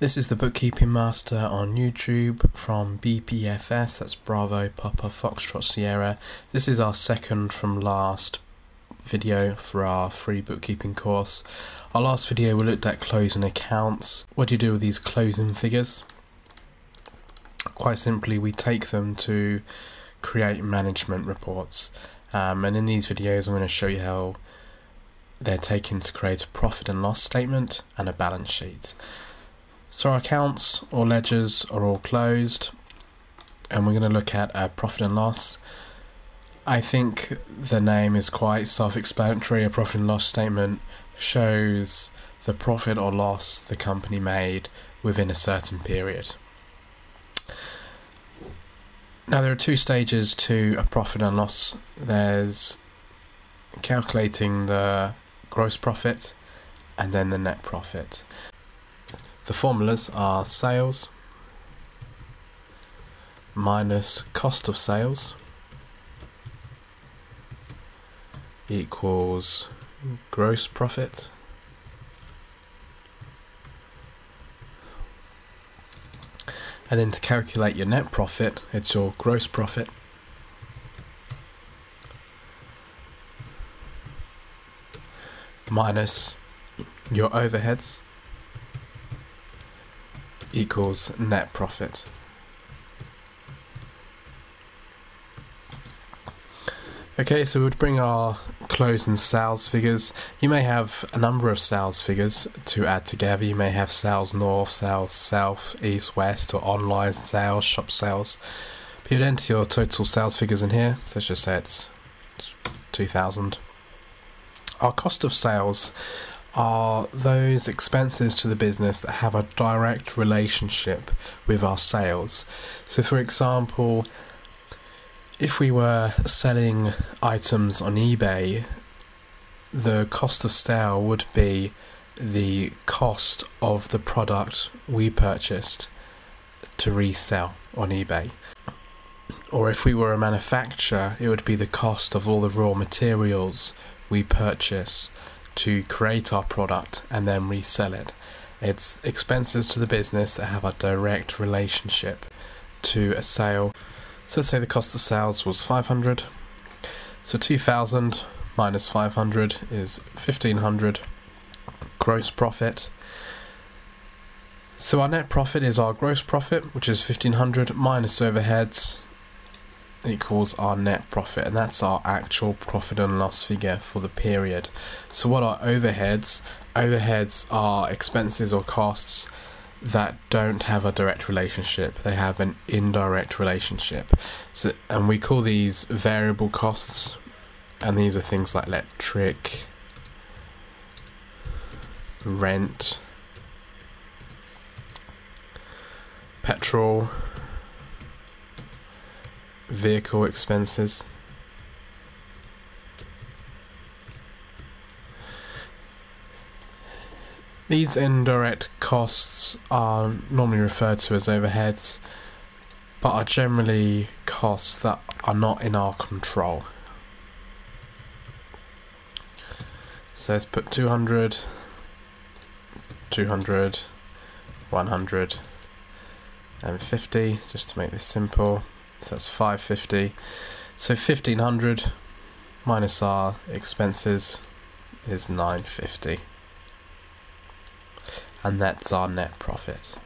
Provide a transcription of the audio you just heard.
This is the Bookkeeping Master on YouTube from BPFS, that's Bravo Papa Foxtrot Sierra. This is our second from last video for our free bookkeeping course. Our last video we looked at closing accounts. What do you do with these closing figures? Quite simply, we take them to create management reports. Um, and in these videos, I'm going to show you how they're taken to create a profit and loss statement and a balance sheet. So our accounts or ledgers are all closed and we're going to look at a profit and loss. I think the name is quite self-explanatory. A profit and loss statement shows the profit or loss the company made within a certain period. Now there are two stages to a profit and loss. There's calculating the gross profit and then the net profit. The formulas are sales minus cost of sales equals gross profit. And then to calculate your net profit it's your gross profit. Minus your overheads equals net profit. Okay, so we'd bring our closing sales figures. You may have a number of sales figures to add together. You may have sales north, sales south, east, west, or online sales, shop sales. But you'd enter your total sales figures in here. So let's just say it's 2000. Our cost of sales are those expenses to the business that have a direct relationship with our sales. So, for example, if we were selling items on eBay, the cost of sale would be the cost of the product we purchased to resell on eBay. Or if we were a manufacturer, it would be the cost of all the raw materials we purchase to create our product and then resell it. It's expenses to the business that have a direct relationship to a sale. So say the cost of sales was 500. So 2000 minus 500 is 1500 gross profit. So our net profit is our gross profit, which is 1500 minus overheads, equals our net profit and that's our actual profit and loss figure for the period. So what are overheads? Overheads are expenses or costs that don't have a direct relationship. They have an indirect relationship. So and we call these variable costs and these are things like electric rent petrol vehicle expenses. These indirect costs are normally referred to as overheads, but are generally costs that are not in our control. So let's put 200, 200, 100, and 50, just to make this simple. So that's 550. So 1500 minus our expenses is 950. And that's our net profit.